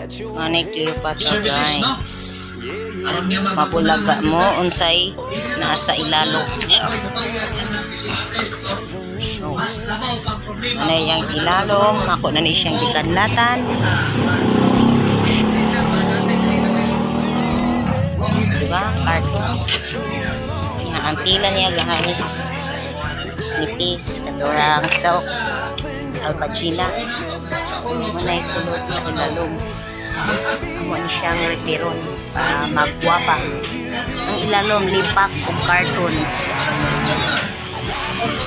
Ani Cleopatra guys. Mabulaga mo unsay nasa ilalo. So, ano yung ilalom, ako na ni siyang gikanlatan. Diba? Cartoon. Nga antila niya gahangis. Nipis, katurang silk, alpachila. Manay sulod sa ilalom. Amo ni siyang repiron para magwapa. Ang ilalom, lipak o cartoon.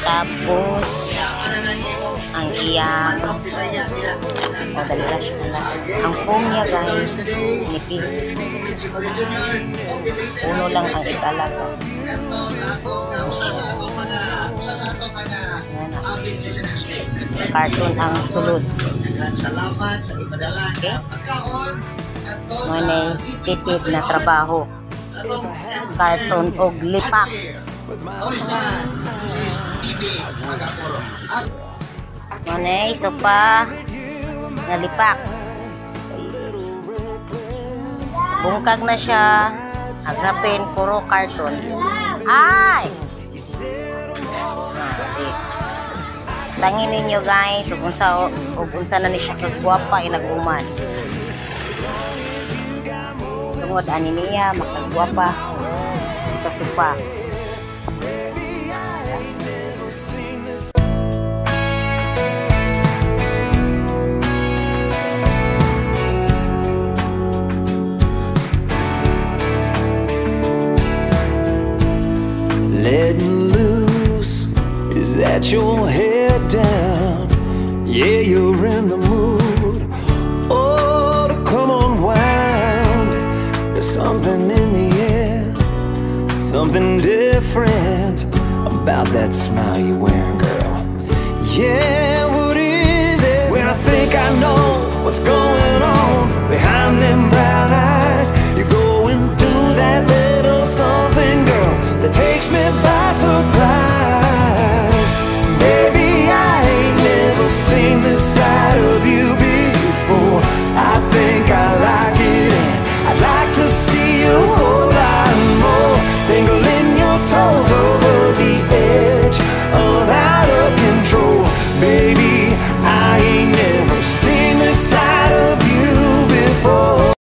Tapos, ang iyang o dali ka siya pala. Ang foam niya guys, nipis. Uno lang ang. Yan na. Cartoon ang sulod. Salamat sa ipadala Okay. pagkaon at to sa na trabaho. Cartoon o lipak. Always done. This is PB Magapuro. Up. Manay, so pa nalipak. Bungkag na siya. Agapin, puro cartoon. Ay! Tangin ninyo guys, ug unsa ug unsa na ni siya kagwapa inaguman. Tungod ani niya makagwapa sa tupa. Letting loose, is that your head? Yeah, you're in the mood. Oh, to come unwound. There's something in the air, something different about that smile you're wearing, girl. Yeah, what is it? When I think I know what's going